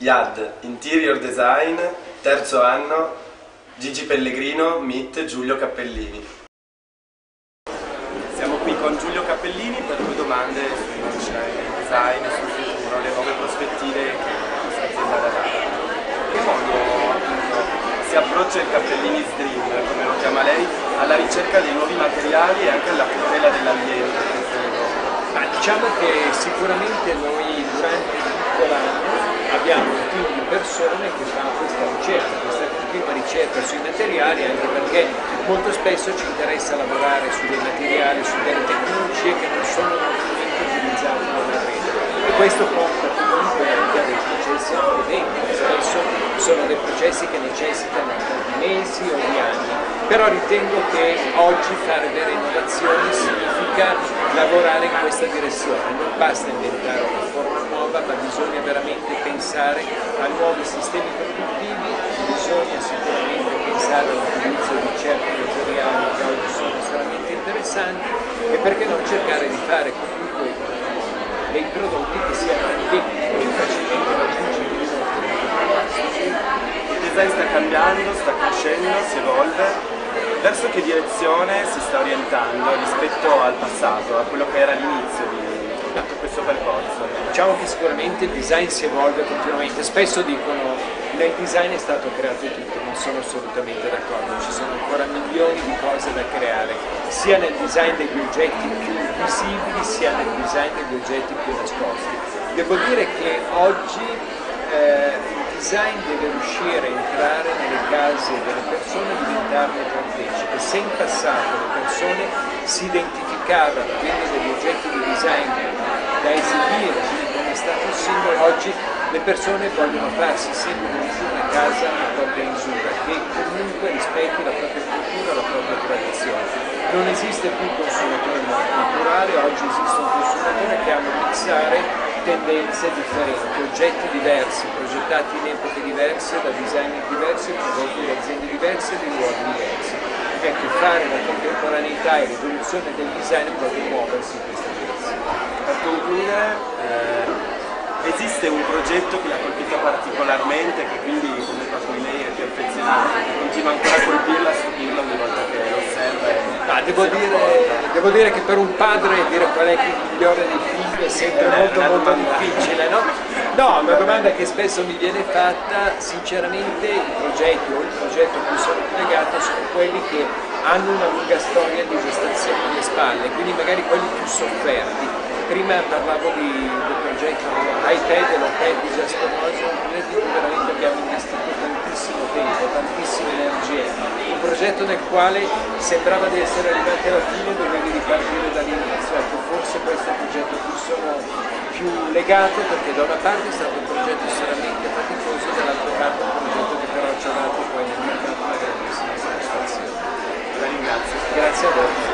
IAD, Interior Design, terzo anno, Gigi Pellegrino, MIT, Giulio Cappellini. Siamo qui con Giulio Cappellini per due domande sul design sul futuro, le nuove prospettive che questa azienda da dare. In che modo si approccia il Cappellini's Dream, come lo chiama lei, alla ricerca dei nuovi materiali e anche alla tutela dell'ambiente? Ma diciamo che sicuramente noi durante l'anno abbiamo un team di persone che fa questa ricerca, questa continua ricerca sui materiali, anche perché molto spesso ci interessa lavorare su dei materiali, su delle tecnologie che non sono normalmente utilizzate nella rete. E questo porta comunque anche a dei processi anche lenti, spesso sono dei processi che necessitano di mesi o di anni, però ritengo che oggi fare vere innovazioni significa lavorare in questa direzione, non basta inventare una forma nuova, ma bisogna veramente pensare a nuovi sistemi produttivi, bisogna sicuramente pensare all'utilizzo di certi materiali che oggi sono estremamente interessanti e perché non cercare di fare comunque dei prodotti che siano anche facilmente raggiungibili. Il design sta cambiando, sta crescendo, si evolve. Verso che direzione si sta orientando rispetto al passato, a quello che era l'inizio di tutto questo percorso? Diciamo che sicuramente il design si evolve continuamente, spesso dicono nel design è stato creato tutto, non sono assolutamente d'accordo, ci sono ancora milioni di cose da creare, sia nel design degli oggetti più visibili sia nel design degli oggetti più nascosti. Devo dire che oggi eh, design deve riuscire a entrare nelle case delle persone e diventarne partecipe. Se in passato le persone si identificavano avendo degli oggetti di design da esibire come stato simbolo, oggi le persone vogliono farsi sempre di più una casa a propria misura, che comunque rispetti la propria cultura, la propria tradizione. Non esiste più consumatore culturale, oggi esiste un consumatore che ama mixare tendenze differenti, oggetti diversi, progettati in epoche diverse, da designer diversi, prodotti da aziende diverse e di luoghi diversi. Ecco, fare la contemporaneità e l'evoluzione del design proprio muoversi in questa direzione. Per concludere, eh, esiste un progetto che l'ha colpito particolarmente, che quindi come fa con lei è più affezionato, che continua ancora a colpirla, a stupirla ogni volta che lo osserva? Ah, devo, dire, devo dire che per un padre dire qual è il migliore dei figli è sempre molto molto difficile, no? No, una domanda che spesso mi viene fatta, sinceramente i progetti o il progetto a cui sono legato sono quelli che hanno una lunga storia di gestazione alle spalle, quindi magari quelli più sofferti. Prima parlavo di, del progetto iPad e l'iPad di momento nel quale sembrava di essere arrivati alla fine dovevi ripartire dall'inizio, certo, ecco forse questo è il progetto più, sono, più legato perché da una parte è stato un progetto estremamente faticoso, dall'altra parte un progetto che però ci ha dato poi nel mercato una grandissima soddisfazione. La ringrazio. Grazie a voi.